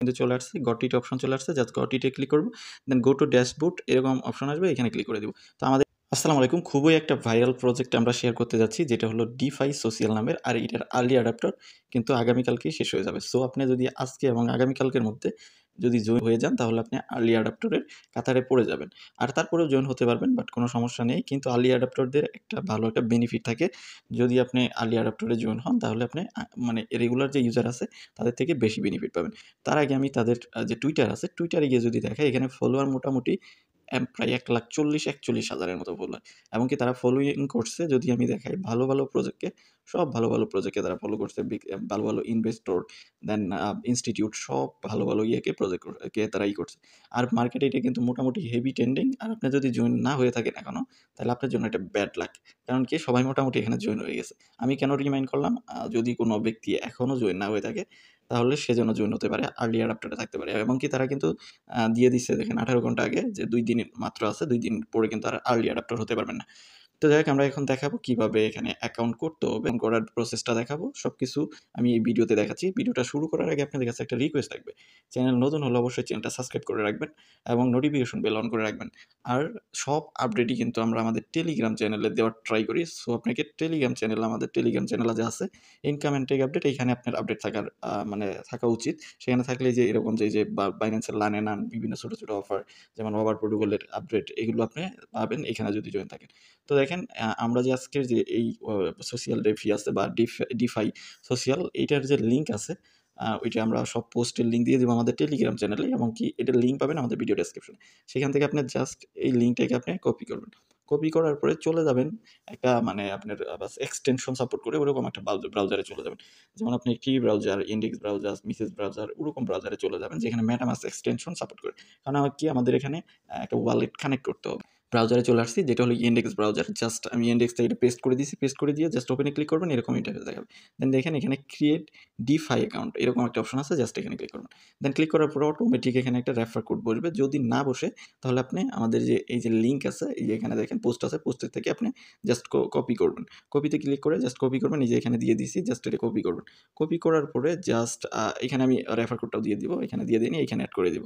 কিন্তু চলে আসছে গটিট অপশন চলে আসছে জাস্ট গটিটে ক্লিক করব দেন গো টু ড্যাশবোর্ড এরকম অপশন আসবে, এখানে ক্লিক করে দেবো। তো আমাদের, আসসালামু আলাইকুম, খুবই একটা ভাইরাল প্রজেক্ট আমরা শেয়ার করতে যাচ্ছি, যেটা হলো ডিফাই সোশিয়াল নামের আর এটার আর্লি অ্যাডাপ্টার কিন্তু আগামীকালকেই শেষ হয়ে যাবে। সো আপনি যদি আজকে এবং আগামীকালকের মধ্যে যদি জয়েন হয়ে যান, তাহলে আপনি আর্লি অ্যাডাপ্টরের কাতারে পড়ে যাবেন। আর তারপরেও জয়েন হতে পারবেন বাট কোনো সমস্যা নেই। কিন্তু আর্লি অ্যাডাপ্টরদের একটা ভালো একটা বেনিফিট থাকে। যদি আপনি আর্লি অ্যাডাপ্টরে জয়েন হন, তাহলে আপনি মানে রেগুলার যে ইউজার আছে, তাদের থেকে বেশি বেনিফিট পাবেন। তার আগে আমি তাদের যে টুইটার আছে টুইটারে গিয়ে যদি দেখাই, এখানে ফলোয়ার মোটামুটি প্রায় এক লাখ চল্লিশ, একচল্লিশ হাজারের মতো ফলোয়ার এমনকি তারা ফলোইং করছে, যদি আমি দেখাই ভালো ভালো প্রজেক্টকে সব ভালো ভালো প্রজেক্টকে তারা ফলো করছে ভালো ভালো ইনভেস্টর দেন ইনস্টিটিউট সব ভালো ভালো ইয়েকে প্রজেক্ট কে তারা ই করছে। আর মার্কেটে এটা কিন্তু মোটামুটি হেভি ট্রেন্ডিং আর আপনি যদি জয়েন না হয়ে থাকেন এখনও তাহলে আপনার জন্য এটা ব্যাড লাক কারণ কি? সবাই মোটামুটি এখানে জয়েন হয়ে গেছে। আমি কেন রিমাইন্ড করলাম? যদি কোনো ব্যক্তি এখনও জয়েন না হয়ে থাকে তাহলে সেজন্য জয়েন হতে পারে আর্লি অ্যাডাপ্টারে থাকতে পারে। এবং কি তারা কিন্তু দিয়ে দিচ্ছে দেখেন, আঠারো ঘণ্টা আগে যে দুই দিন মাত্র আছে, দুই দিন পরে কিন্তু আর আর্লি অ্যাডাপ্টার হতে পারবেন না। তো যাই হোক, আমরা এখন দেখাবো কীভাবে এখানে অ্যাকাউন্ট করতে হবে করার প্রসেসটা দেখাবো। সব কিছু আমি এই ভিডিওতে দেখাচ্ছি। ভিডিওটা শুরু করার আগে আপনাদের কাছে একটা রিকোয়েস্ট থাকবে। চ্যানেল নতুন হলে অবশ্যই চ্যানেলটা সাবস্ক্রাইব করে রাখবেন এবং নোটিফিকেশন বেল অন করে রাখবেন। আর সব আপডেটই কিন্তু আমরা আমাদের টেলিগ্রাম চ্যানেলে দেওয়ার ট্রাই করি। সো আপনাকে টেলিগ্রাম চ্যানেল আমাদের টেলিগ্রাম চ্যানেল যে আছে ইনকাম অ্যান্ড টেক আপডেট এখানে আপনার আপডেট থাকার মানে থাকা উচিত। সেখানে থাকলে যে এরকম যে যে বাইন্যান্সের লানে নান, বিভিন্ন ছোটো ছোটো অফার যেমন ওভার প্রোটোকলের আপডেট এগুলো আপনি পাবেন। এখানে যদি জয়েন থাকেন। তো দেখেন আমরা যে আজকের যে এই সোশিয়াল ডেফি আছে বা ডিফাই সোশিয়াল এইটার যে লিঙ্ক আছে ওইটা আমরা সব পোস্টের লিঙ্ক দিয়ে দেবো আমাদের টেলিগ্রাম চ্যানেলে এবং কি এটার লিঙ্ক পাবেন আমাদের ভিডিও ডেসক্রিপশনে সেখান থেকে আপনি জাস্ট এই লিঙ্কটাকে আপনি কপি করবেন। কপি করার পরে চলে যাবেন একটা মানে আপনার বাস এক্সটেনশন সাপোর্ট করে ওরকম একটা ব্রাউজারে চলে যাবেন। যেমন আপনি কি browser index browser Mises browser ওরকম ব্রাউজারে চলে যাবেন যেখানে ম্যাটামাস এক্সটেনশন সাপোর্ট করে। কারণ কি আমাদের এখানে একটা ওয়ালেট কানেক্ট করতে হবে। ব্রাউজারে চলে আসছি, যেটা হলো ইন্ডেক্স ব্রাউজার জাস্ট আমি ইন্ডেক্সটা এটা পেস্ট করে দিয়েছি পেস্ট করে দিয়ে জাস্ট ওপেনে ক্লিক করবেন, এরকম ইন্টারফেস দেখাবে। দেন দেখেন এখানে ক্রিয়েট ডিফাই অ্যাকাউন্ট এরকম একটা অপশন আছে জাস্ট এখানে ক্লিক করবেন। দেন ক্লিক করার পর অটোমেটিক এখানে একটা রেফার কোড বসবে। যদি না বসে, তাহলে আপনি আমাদের যে, এই যে লিঙ্ক আছে, এই যে এখানে দেখেন পোস্ট আছে পোস্টের থেকে আপনি জাস্ট কপি করবেন। কপিতে ক্লিক করে জাস্ট কপি করবেন, এই যে এখানে দিয়ে দিছি জাস্ট এটা কপি করবেন। কপি করার পরে জাস্ট এখানে আমি রেফার কোডটাও দিয়ে দিব, এখানে দিয়ে দিই এখানে অ্যাড করে দিব।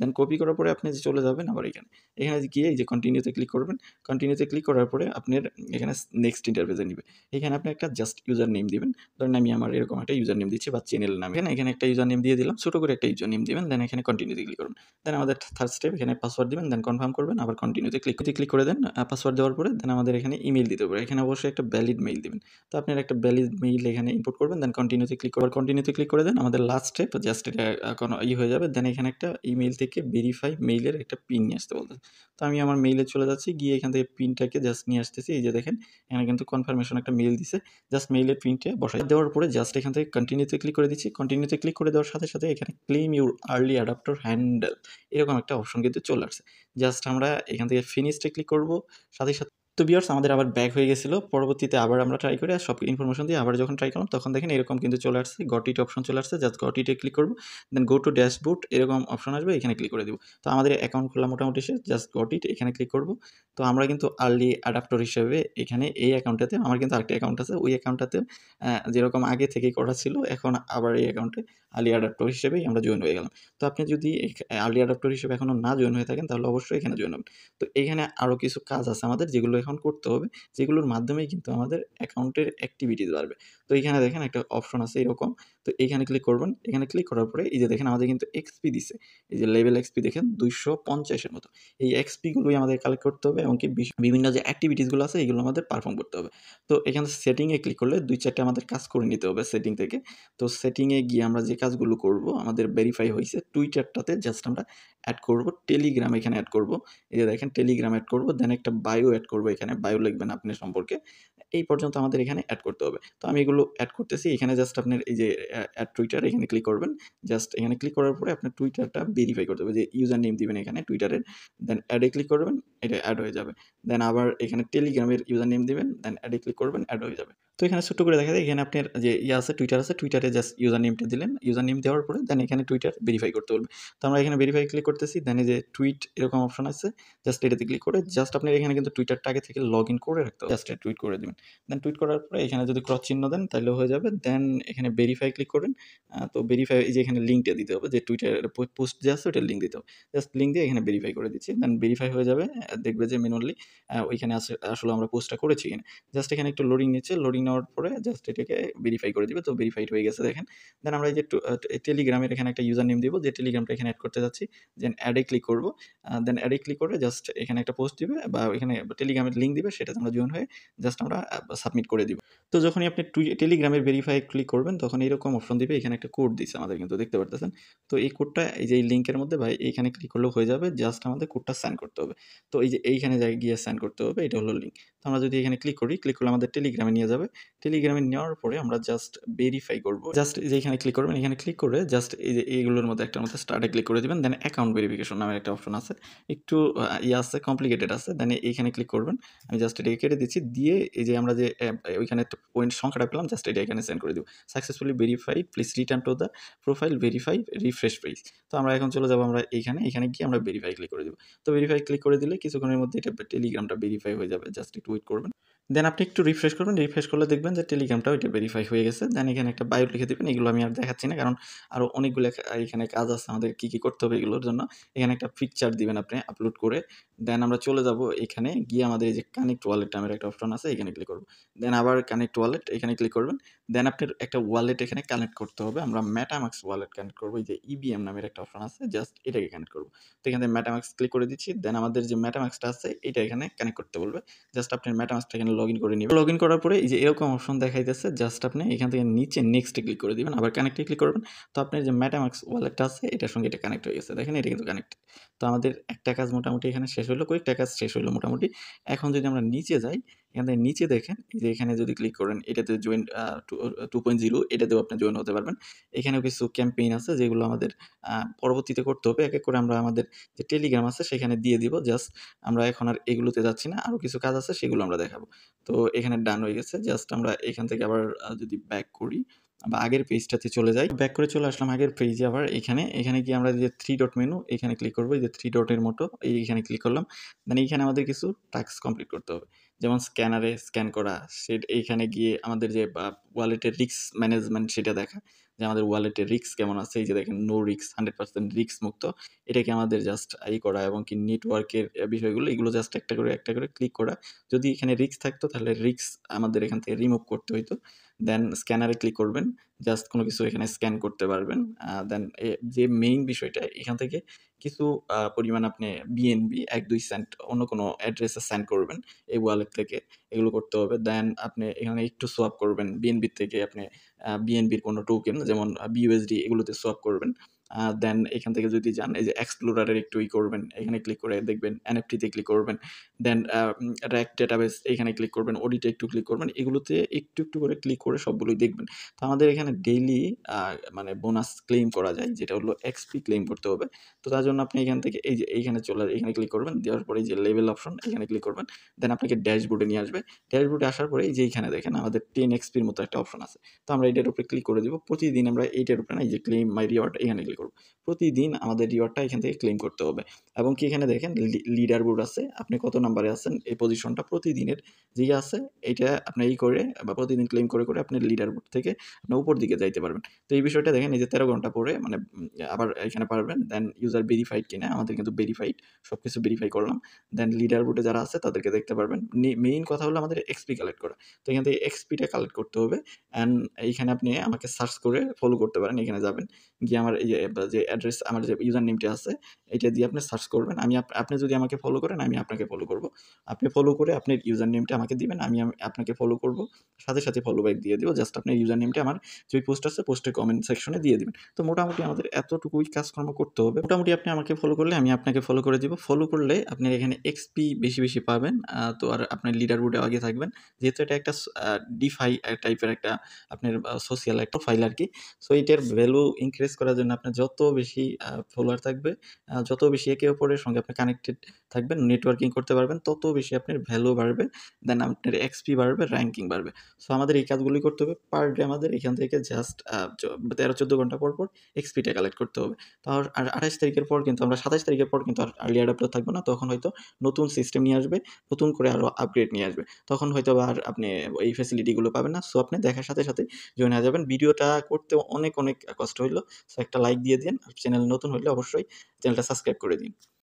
দেন কপি করার পরে আপনি যে চলে যাবেন আবার এখানে। এখানে গিয়ে এই যে কন্টিনিউতে ক্লিক করবেন। কন্টিনিউতে ক্লিক করার পরে আপনার এখানে নেক্সট ইন্টারফেসে নিবে। এখানে আপনি একটা জাস্ট ইউজার নেম দিবেন। ধরেন আমি আমার এরকম একটা ইউজার নেম দিচ্ছি বা চ্যানেল নাম। এখানে এখানে একটা ইউজার নেম দিয়ে দিলাম, ছোটো করে একটা ইউজার নেম দিবেন দেন এখানে কন্টিনিউতে ক্লিক করবেন দেন আমাদের থার্ড স্টেপ এখানে পাসওয়ার্ড দিবেন দেন কনফার্ম করবেন, আবার কন্টিনিউতে ক্লিক করতে ক্লিক করে দেন পাসওয়ার্ড দেওয়ার পরে দেন আমাদের এখানে ইমেল দিতে হবে। এখানে অবশ্যই একটা ভ্যালিড মেইল দিবেন। তো আপনার একটা ভ্যালিড মেইল এখানে ইনপুট করবেন দেন কন্টিনিউতে ক্লিক করবেন কন্টিনিউতে ক্লিক করে দেন। আমাদের লাস্ট স্টেপ জাস্ট এটা কোনো ই হয়ে যাবে। দেন এখানে একটা ইমেল থেকে ভেরিফাই মেইলের একটা পিন নিয়ে আসতে বলতে তো আমি আমার মেইলে চলে যাচ্ছি। গিয়ে এখান থেকে প্রিন্টটাকে জাস্ট নিয়ে আসতেছি। এই যে দেখেন, এখানে কিন্তু কনফার্মেশন একটা মেল দিছে। জাস্ট মেইলের প্রিন্টে বসাই। দেওয়ার পরে জাস্ট এখান থেকে কন্টিনিউতে ক্লিক করে দিচ্ছি। কন্টিনিউতে ক্লিক করে দেওয়ার সাথে সাথে এখানে claim your early adopter handle এরকম একটা অপশন কিন্তু চলে আসছে। জাস্ট আমরা এখান থেকে ফিনিশটা ক্লিক করব। সাথে সাথে তো বিয়ার্স আমাদের আবার ব্যাক হয়ে গেছিল। পরবর্তীতে আবার আমরা ট্রাই করে সব ইনফরমেশন দিয়ে আবার যখন ট্রাই করলাম, তখন দেখেন এরকম কিন্তু চলে আসছে। গট ইট অপশন চলে আসছে। জাস্ট গটিটে ক্লিক করব। দেন গো টু ড্যাশবোর্ড এরকম অপশন আসবে, এখানে ক্লিক করে দিব। তো আমাদের অ্যাকাউন্ট খোলা মোটামুটি শেষ। জাস্ট গট ইট এখানে ক্লিক করব। তো আমরা কিন্তু আর্লি অ্যাডাপ্টর হিসেবে এখানে এই অ্যাকাউন্টটাতে আমার কিন্তু আরেকটা অ্যাকাউন্ট আছে। ওই অ্যাকাউন্টটাতে যেরকম আগে থেকেই করা ছিল, এখন আবার এই অ্যাকাউন্টে আর্লি অ্যাডাপ্টর হিসেবেই আমরা জয়েন হয়ে গেলাম। তো আপনি যদি আর্লি অ্যাডাপ্টর হিসেবে এখনও না জয়েন হয়ে থাকেন, তাহলে অবশ্যই এখানে জয়েন হবেন। তো এখানে আরও কিছু কাজ আছে আমাদের, যেগুলো এখন করতে হবে, যেগুলোর মাধ্যমেই কিন্তু আমাদের অ্যাকাউন্টের অ্যাক্টিভিটিস বাড়বে। তো এখানে দেখেন একটা অপশন আছে এরকম, তো এইখানে ক্লিক করবেন, এখানে ক্লিক করার পরে এই যে দেখেন আমাদের কিন্তু এক্সপি দিছে, এই যে লেভেল এক্সপি দেখেন দুইশো পঞ্চাশের মতো। এই এক্সপিগুলোই আমাদের কালেক্ট করতে হবে এমনকি বিশ- বিভিন্ন যে অ্যাক্টিভিটিসগুলো আছে এগুলো আমাদের পারফর্ম করতে হবে। তো এখানে সেটিংয়ে ক্লিক করলে দুই চারটে আমাদের কাজ করে নিতে হবে সেটিং থেকে। তো সেটিংয়ে গিয়ে আমরা যে কাজগুলো করব, আমাদের ভেরিফাই হয়েছে টুইটারটাতে জাস্ট আমরা অ্যাড করব টেলিগ্রাম এখানে অ্যাড করব। এই যে দেখেন টেলিগ্রাম অ্যাড করব দেন একটা বায়ো অ্যাড করব এখানে বায়ু লিখবেন আপনি সম্পর্কে। এই পর্যন্ত আমাদের এখানে অ্যাড করতে হবে। তো আমি এগুলো অ্যাড করতেছি। এখানে জাস্ট আপনার এই যে অ্যাড টুইটার এখানে ক্লিক করবেন। জাস্ট এখানে ক্লিক করার পরে আপনার টুইটারটা ভেরিফাই করতে হবে। যে ইউজার নেম দিবেন এখানে টুইটারের দেন অ্যাডে ক্লিক করবেন। এটা অ্যাড হয়ে যাবে। দেন আবার এখানে টেলিগ্রামের ইউজার নেম দিবেন। দেন অ্যাডে ক্লিক করবেন। অ্যাড হয়ে যাবে। তো এখানে ছোট্ট করে দেখা যায়, এখানে আপনার যে ইয়ে আছে টুইটার আছে টুইটারে জাস্ট ইউজার নেমটা দিলেন ইউজার নেম দেওয়ার পরে দেন এখানে টুইটার ভেরিফাই করতে বলবে। তো আমরা এখানে ভেরিফাই ক্লিক করতেছি দেন যে টুইট এরকম অপশন আছে জাস্ট এটাতে ক্লিক করে জাস্ট আপনার এখানে কিন্তু টুইটারটা আগে থেকে লগ ইন করে রাখতে হবে। জাস্ট টুইট করে দেবেন। দেন টুইট করার পরে এখানে যদি ক্রস চিহ্ন দেন, তাহলে হয়ে যাবে দেন এখানে ভেরিফাই ক্লিক করেন। তো ভেরিফাই এই যে এখানে লিঙ্কটা দিতে হবে, যে টুইটার পোস্ট যে আছে ওটার লিঙ্ক দিতে হবে। জাস্ট লিঙ্ক দিয়ে এখানে ভেরিফাই করে দিচ্ছি দেন ভেরিফাই হয়ে যাবে দেখবে যে ম্যানুয়ালি ওইখানে আসলে আমরা পোস্টটা করেছি এখানে জাস্ট এখানে একটু লোডিং নিচ্ছে লোডিং নেওয়ার পরে জাস্ট এটাকে ভেরিফাই করে দিবে। তো ভেরিফাইড হয়ে গেছে, দেখেন। দেন আমরা এই যে টেলিগ্রামের এখানে একটা ইউজার নেম দিব, যে টেলিগ্রামটা এখানে অ্যাড করতে যাচ্ছি। দেন অ্যাডে ক্লিক করব। দেন অ্যাডে ক্লিক করে জাস্ট এখানে একটা পোস্ট দিবে বা এখানে টেলিগ্রামের লিঙ্ক দিবে, সেটাতে আমরা জয়েন হয়ে জাস্ট আমরা সাবমিট করে দিব। তো যখনই আপনি টেলিগ্রামের ভেরিফাই ক্লিক করবেন, তখন এরকম অপশন দিবে, এখানে একটা কোড দিচ্ছে আমাদের কিন্তু, দেখতে পারতেছেন? তো এই কোডটা এই যে এই লিঙ্কের মধ্যে ভাই, এইখানে ক্লিক করলেও হয়ে যাবে জাস্ট আমাদের কোডটা সাইন করতে হবে। তো এই যে এইখানে গিয়ে সাইন করতে হবে, এটা হলো লিঙ্ক আমরা যদি এখানে ক্লিক করি ক্লিক করলে আমাদের টেলিগ্রামে নিয়ে যাবে। টেলিগ্রামে নেওয়ার পরে আমরা জাস্ট ভেরিফাই করব। জাস্ট যে এখানে ক্লিক করবেন, এখানে ক্লিক করে জাস্ট এই যে এইগুলোর মধ্যে একটার মধ্যে স্টার্টে ক্লিক করে দেবেন দেন অ্যাকাউন্ট ভেরিফিকেশন নামের একটা অপশন আছে। একটু ইয়ে আছে কমপ্লিকেটেড আছে দেন এইখানে ক্লিক করবেন। আমি জাস্ট এটাকে কেটে দিচ্ছি, দিয়ে এই যে আমরা যে ওইখানে পয়েন্ট সংখ্যাটা পেলাম জাস্ট এটা এখানে সেন্ড করে দিব। Successfully verified please return to the profile verify refresh page তো আমরা এখন চলে যাব আমরা এইখানে এখানে গিয়ে আমরা ভেরিফাই ক্লিক করে দেবো। তো ভেরিফাই ক্লিক করে দিলে কিছুক্ষণের মধ্যে এটা টেলিগ্রামটা ভেরিফাই হয়ে যাবে জাস্ট একটু ওয়েট করবেন। দেন আপনি একটু রিফ্রেশ করবেন রিফ্রেশ করলে দেখবেন যে টেলিগ্রামটা ওইটা ভেরিফাই হয়ে গেছে। দেন এখানে একটা বায়ো লিখে দেবেন, এগুলো আমি আর দেখাচ্ছি না। কারণ আরও অনেকগুলো এখানে কাজ আছে আমাদের কী কী করতে হবে এগুলোর জন্য। এখানে একটা পিকচার দিবেন আপনি আপলোড করে। দেন আমরা চলে যাব এখানে, গিয়ে আমাদের এই যে কানেক্ট ওয়ালেট নামের একটা অপশন আছে, এখানে ক্লিক করব। দেন আবার কানেক্ট ওয়ালেট এখানে ক্লিক করবেন। দেন আপনার একটা ওয়ালেট এখানে কানেক্ট করতে হবে। আমরা ম্যাটামাক্স ওয়ালেট কানেক্ট করব, এই যে ইবিএম নামের একটা অপশন আছে জাস্ট এটাকে কানেক্ট করব। তো এখানে ম্যাটামাক্স ক্লিক করে দিচ্ছি। দেন আমাদের যে ম্যাটামাক্সটা আছে, এটা এখানে কানেক্ট করতে বলবে। জাস্ট আপনার ম্যাটামাক্সটা এখানে লগ ইন করে নেবেন। লগ ইন করার পরে এই যে এরকম অপশন দেখাইতেছে জাস্ট আপনি এখান থেকে নিচে নেক্সটে ক্লিক করে দিবেন। আবার কানেক্টে ক্লিক করবেন। তো আপনার যে ম্যাটামাক্স ওয়ালেটটা আছে, এটার সঙ্গে এটা কানেক্ট হয়ে গেছে। দেখেন, এটা কিন্তু কানেক্ট তো আমাদের একটা কাজ মোটামুটি এখানে শেষ হলো কয়েকটা কাজ শেষ হলো মোটামুটি। এখন যদি আমরা নিচে যাই এখান থেকে নিচে দেখেন, এই যে এখানে যদি ক্লিক করেন, এটাতে জয়েন টু পয়েন্ট জিরো এটাতেও আপনি জয়েন হতে পারবেন। এখানেও কিছু ক্যাম্পেইন আছে যেগুলো আমাদের পরবর্তীতে করতে হবে। এক এক করে আমরা আমাদের যে টেলিগ্রাম আছে সেখানে দিয়ে দিব। জাস্ট আমরা এখন আর এগুলোতে যাচ্ছি না। আরও কিছু কাজ আছে সেগুলো আমরা দেখাবো। তো এখানে ডান হয়ে গেছে। জাস্ট আমরা এখান থেকে আবার যদি ব্যাক করি, বা আগের পেজটাতে চলে যাই। ব্যাক করে চলে আসলাম আগের পেজে আবার এখানে। এখানে কি আমরা যে থ্রি ডট মেনু এখানে ক্লিক করব। এই যে থ্রি ডটের মতো, এই এখানে ক্লিক করলাম। দেন এইখানে আমাদের কিছু টাস্ক কমপ্লিট করতে হবে। যেমন স্ক্যানারে স্ক্যান করা, সে এইখানে গিয়ে আমাদের যে ওয়ালেটের রিস্ক ম্যানেজমেন্ট সেটা দেখা। যে আমাদের ওয়ালেটের রিস্ক কেমন আছে, এই যে দেখেন নো রিক্স হান্ড্রেড পার্সেন্ট রিক্স মুক্ত। এটাকে আমাদের জাস্ট ই করা এবং কি নেটওয়ার্কের বিষয়গুলো, এগুলো জাস্ট একটা করে একটা করে ক্লিক করা। যদি এখানে রিক্স থাকতো, তাহলে রিক্স আমাদের এখান থেকে রিমুভ করতে হইতো। দেন স্ক্যানারে ক্লিক করবেন। জাস্ট কোনো কিছু এখানে স্ক্যান করতে পারবেন। দেন যে মেইন বিষয়টা, এখান থেকে কিছু পরিমাণ আপনি বিএনবি এক দুই সেন্ট অন্য কোনো অ্যাড্রেসে সেন্ড করবেন এই ওয়ালেট থেকে। এগুলো করতে হবে। দেন আপনি এখানে একটু সোয়াপ করবেন। বিএনবির থেকে আপনি বিএনবির কোনো টোকেন যেমন বিউএসডি এগুলোতে সোয়াপ করবেন। দেন এখান থেকে যদি যান, এই যে এক্সপ্লোরারের একটু ই করবেন, এখানে ক্লিক করে দেখবেন এনএফটিতে ক্লিক করবেন দেন র্যাক ডেটাবেস এখানে ক্লিক করবেন অডিটে একটু ক্লিক করবেন, এগুলোতে একটু একটু করে ক্লিক করে সবগুলোই দেখবেন। তো আমাদের এখানে ডেইলি মানে বোনাস ক্লেম করা যায়, যেটা হলো এক্সপি ক্লেম করতে হবে। তো তার জন্য আপনি এখান থেকে, এই যে এইখানে চলে, এখানে ক্লিক করবেন, দেওয়ার পরে যে লেভেল অপশন এখানে ক্লিক করবেন দেন আপনাকে ড্যাশবোর্ডে নিয়ে আসবে। ড্যাশবোর্ডে আসার পরে এই যে এইখানে দেখেন, আমাদের টেন এক্সপির মতো একটা অপশন আছে। তো আমরা এটার উপরে ক্লিক করে দেবো। প্রতিদিন আমরা এইটার উপরে না, এই যে ক্লেম মাই রিওয়ার্ড এখানে ক্লিক করব। প্রতিদিন আমাদের রিওয়ার্ডটা এখান থেকে ক্লেম করতে হবে। এবং কি এখানে দেখেন লিডার বোর্ড আছে, আপনি কত নাম্বারে আছেন, এই পজিশনটা প্রতিদিনের যে আছে এটা আপনি এই করে বা প্রতিদিন ক্লেম করে করে আপনি লিডার বোর্ড থেকে আপনি উপর দিকে যাইতে পারবেন। তো এই বিষয়টা দেখেন, এই যে তেরো ঘণ্টা পরে মানে আবার এখানে পারবেন দেন ইউজার ভেরিফাইড কিনা, আমাদের কিন্তু ভেরিফাইড সব কিছু ভেরিফাই করলাম দেন লিডার বোর্ডে যারা আছে, তাদেরকে দেখতে পারবেন। মেইন কথা হলো আমাদের এক্সপি কালেক্ট করা। তো এখান থেকে এক্সপিটা কালেক্ট করতে হবে। অ্যান্ড এইখানে আপনি আমাকে সার্চ করে ফলো করতে পারেন, এখানে যাবেন। গিয়ে আমার এই যে অ্যাড্রেস আমার যে ইউজার নেমটা আছে, এটা দিয়ে আপনি সার্চ করবেন। আমি আপ- আপনি যদি আমাকে ফলো করেন, আমি আপনাকে ফলো করব। আপনি ফলো করে আপনার ইউজার নেমটা আমাকে দিবেন, আমি আপনাকে ফলো করব। সাথে সাথে ফলো ব্যাক দিয়ে দেবো। জাস্ট আপনার ইউজার নেমটা আমার যে পোস্ট আছে পোস্টে কমেন্ট সেকশনে দিয়ে দিবেন। তো মোটামুটি আমাদের এতটুকুই কাজকর্ম করতে হবে। মোটামুটি আপনি আমাকে ফলো করলে আমি আপনাকে ফলো করে দিব। ফলো করলে আপনি এখানে এক্সপি বেশি বেশি পাবেন। তো আর আপনার লিডার বোর্ডে আগে থাকবেন। যেহেতু এটা একটা ডিফাই টাইপের একটা আপনার সোশিয়াল একটা ফাইল আর কি। সো এটার ভ্যালু ইনক্রিজ করার জন্য আপনি যত বেশি ফলোয়ার থাকবে যত বেশি একে অপরের সঙ্গে আপনি কানেক্টেড থাকবেন, নেটওয়ার্কিং করতে পারবেন, তত বেশি আপনার ভ্যালু বাড়বে। দেন আপনার এক্সপি বাড়বে, র্যাঙ্কিং বাড়বে। সো আমাদের এই কাজগুলি করতে হবে। পার ডে আমাদের এখান থেকে জাস্ট তেরো চ ১৩-১৪ ঘণ্টা পর, পর এক্সপিটা কালেক্ট করতে হবে। তাও আর ২৮ তারিখের পর কিন্তু আমরা ২৭ তারিখের পর কিন্তু আর আর্লি অ্যাডাপ্টার থাকব না। তখন হয়তো নতুন সিস্টেম নিয়ে আসবে, নতুন করে আরও আপগ্রেড নিয়ে আসবে। তখন হয়তো আর আপনি এই ফ্যাসিলিটিগুলো পাবেন না। সো আপনি দেখার সাথে, সাথে জয়েন হয়ে যাবেন। ভিডিওটা করতে অনেক, অনেক কষ্ট হইল। সো একটা লাইক দিয়ে দিন আর চ্যানেল নতুন হলে অবশ্যই চ্যানেলটা সাবস্ক্রাইব করে দিন।